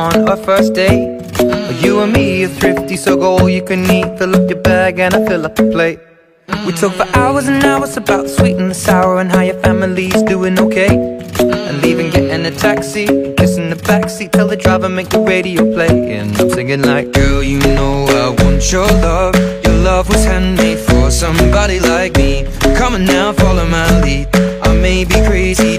on our first date. You and me are thrifty, so go all you can eat. Fill up your bag and I fill up the plate. We talk for hours and hours about the sweet and the sour And how your family's doing okay. And leaving, getting a taxi, kissing the backseat Tell the driver make the radio play. And I'm singing like Girl, you know I want your love. Your love was handmade for somebody like me. Come on now, follow my lead. I may be crazy,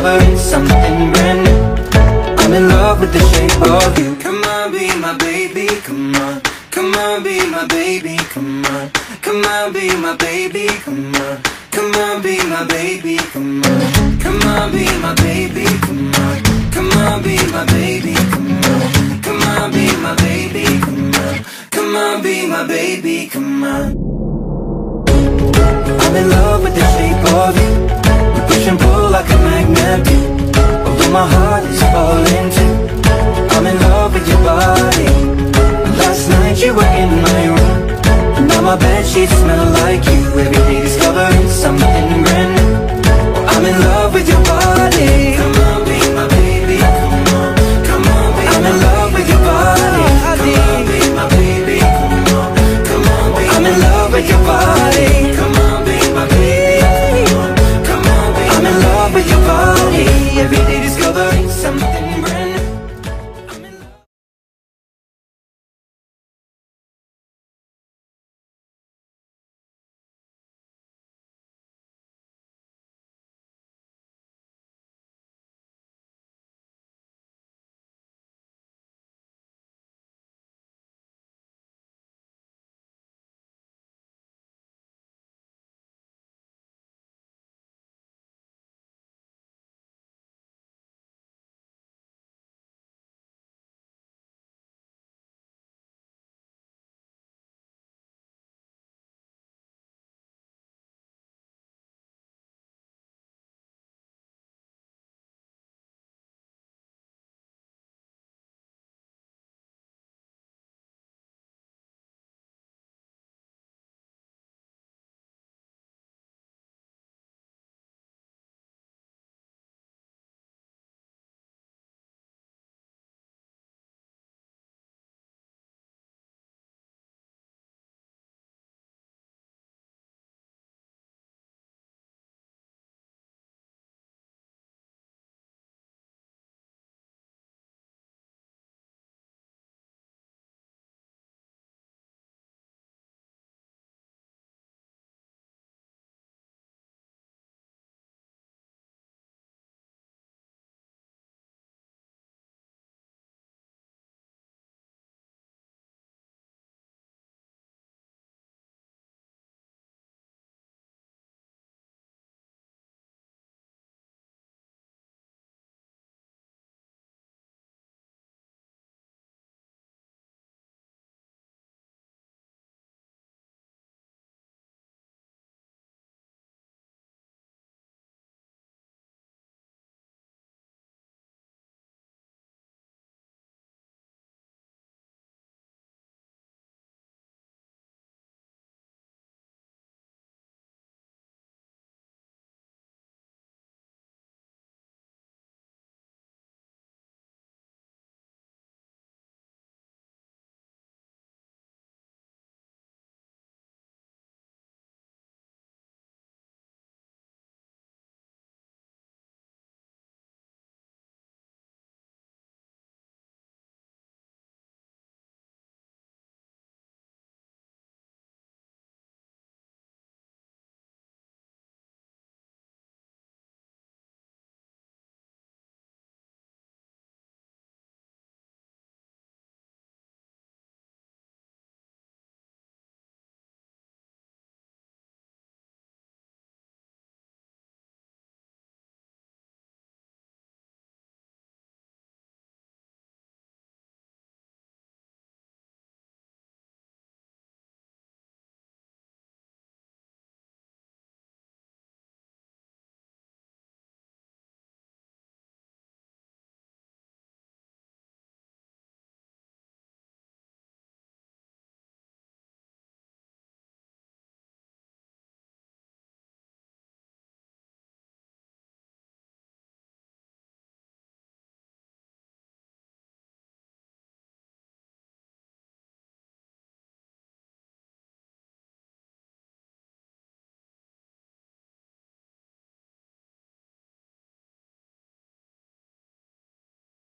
discovering something brand new. I'm in love with the shape of you. Come on, be my baby, come on. Come on, be my baby, come on. Come on, be my baby, come on. Come on, be my baby, come on. Come on, be my baby, come on. Come on, be my baby, come on. Come on, be my baby, come on. Come on, be my baby, come on. I'm in love with the shape of you my heart is falling too. I'm in love with your body. Last night you were in my room. Now my bed sheets smell like you. Every day discovering something brand new